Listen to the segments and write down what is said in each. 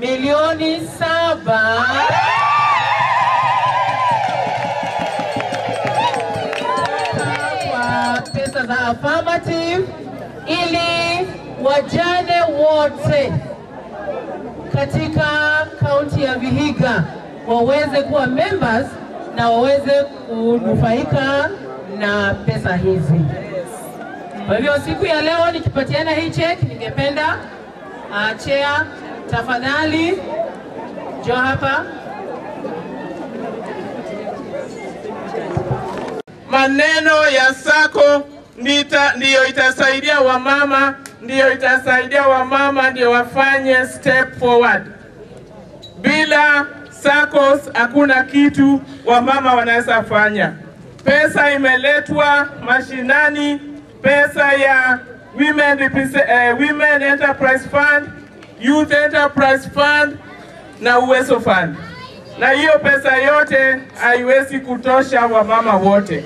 milioni saba kwa pesa za affirmative ili wajane wote katika kaunti ya Vihiga waweze kuwa members na waweze kunufaika na pesa hizi. Kwa hivyo siku ya leo nikipatiana hii check, ningependa uh, chair tafadhali njoo hapa. maneno ya sako nita, ndiyo itasaidia wamama, ndiyo itasaidia wamama ndio wafanye step forward. Bila SACCOS hakuna kitu wamama wanaweza fanya. Pesa imeletwa mashinani, pesa ya Women, eh, Women Enterprise Fund, Youth Enterprise Fund na Uwezo Fund, na hiyo pesa yote haiwezi kutosha wamama wote.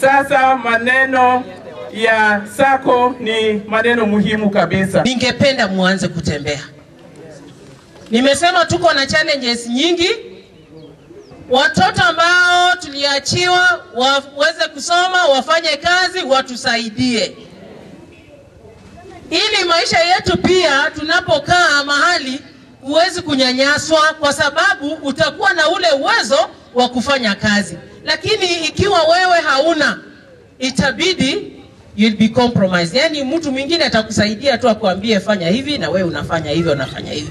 Sasa maneno ya sako ni maneno muhimu kabisa. Ningependa muanze kutembea. Nimesema tuko na challenges nyingi. Watoto ambao tuliachiwa waweze kusoma, wafanye kazi, watusaidie ili maisha yetu pia tunapokaa mahali huwezi kunyanyaswa, kwa sababu utakuwa na ule uwezo wa kufanya kazi, lakini ikiwa wewe hauna, itabidi you'll be compromised. Yani mtu mwingine atakusaidia tu akuambie fanya hivi, na wewe unafanya hivi, unafanya hivi.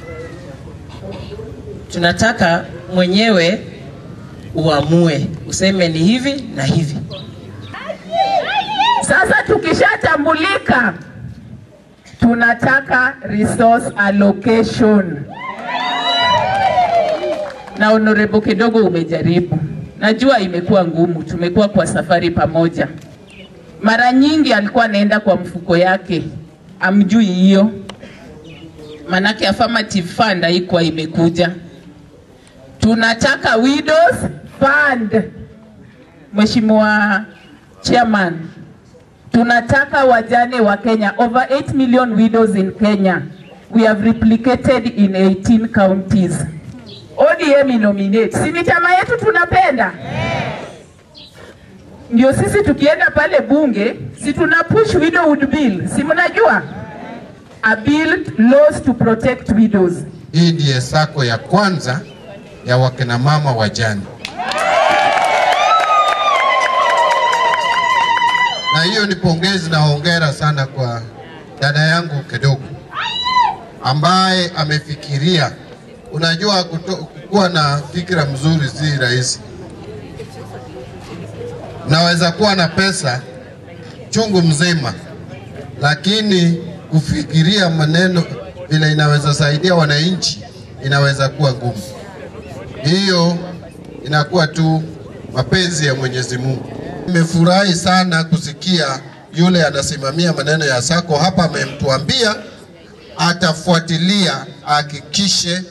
Tunataka mwenyewe uamue, useme ni hivi na hivi. Sasa tukishatambulika, tunataka resource allocation. Na honorable kidogo umejaribu, najua imekuwa ngumu, tumekuwa kwa safari pamoja. Mara nyingi alikuwa anaenda kwa mfuko yake, amjui hiyo, manake affirmative fund haikuwa imekuja. Tunataka widows fund, Mheshimiwa Chairman, tunataka wajane wa Kenya, over 8 million widows in Kenya. We have replicated in 18 counties. ODM nominate. si ni chama yetu tunapenda? Ndio sisi tukienda pale bunge, si tuna push widowhood bill, si mnajua? A bill laws to protect widows. Hii ndiye sako ya kwanza ya wakina mama wajane, na hiyo ni pongezi na hongera sana kwa dada yangu kidogo ambaye amefikiria. Unajua, kuto, kuwa na fikira mzuri si rahisi. Naweza kuwa na pesa chungu mzima, lakini kufikiria maneno vile inaweza saidia wananchi inaweza kuwa ngumu. Hiyo inakuwa tu mapenzi ya Mwenyezi Mungu. Nimefurahi sana kusikia yule anasimamia maneno ya sako hapa amemtuambia atafuatilia ahakikishe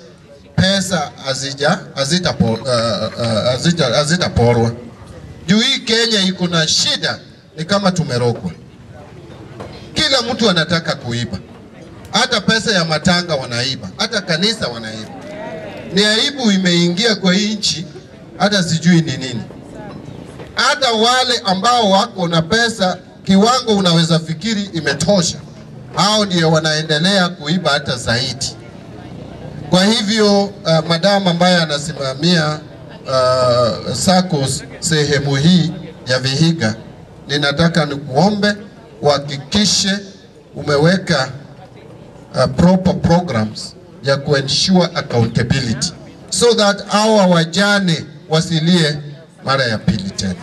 pesa hazija hazitaporwa uh, uh, hazita, hazitaporwa. Juu hii Kenya iko na shida, ni kama tumerokwa. Kila mtu anataka kuiba, hata pesa ya matanga wanaiba, hata kanisa wanaiba. Ni aibu imeingia kwa nchi, hata sijui ni nini. Hata wale ambao wako na pesa kiwango unaweza fikiri imetosha, hao ndio wanaendelea kuiba hata zaidi. Kwa hivyo uh, madam ambaye anasimamia uh, SACCOS sehemu hii ya Vihiga, ninataka nikuombe uhakikishe umeweka uh, proper programs ya kuensure accountability so that hawa wajane wasilie mara ya pili tena.